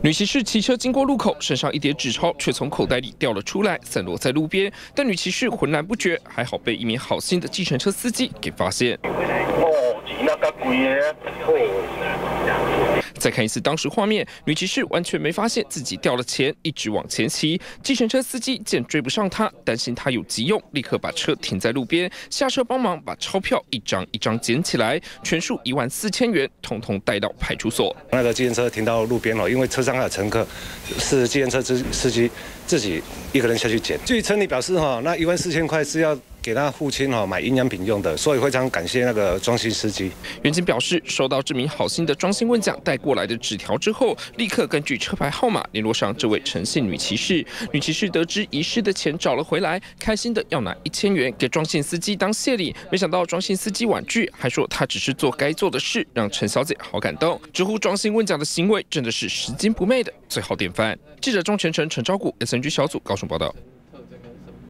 女骑士骑车经过路口，身上一叠纸钞却从口袋里掉了出来，散落在路边。但女骑士浑然不觉，还好被一名好心的计程车司机给发现。哦，钱那么贵耶！再看一次当时画面，女骑士完全没发现自己掉了钱，一直往前骑。计程车司机见追不上她，担心她有急用，立刻把车停在路边，下车帮忙把钞票一张一张捡起来，全数一万四千元，统统带到派出所。那个计程车停到路边了，因为车上还有乘客，是计程车司司机自己一个人下去捡。据村里表示，哈，那一万四千块是要。给他父亲哈买营养品用的，所以非常感谢那个庄心司机。袁警表示，收到这名好心的庄心问奖带过来的纸条之后，立刻根据车牌号码联络上这位诚信女骑士。女骑士得知遗失的钱找了回来，开心的要拿一千元给庄姓司机当谢礼。没想到庄姓司机婉拒，还说他只是做该做的事，让陈小姐好感动。直呼庄心问奖的行为真的是拾金不昧的最好典范。记者钟全成、陈昭谷 SNG 小组高雄报道。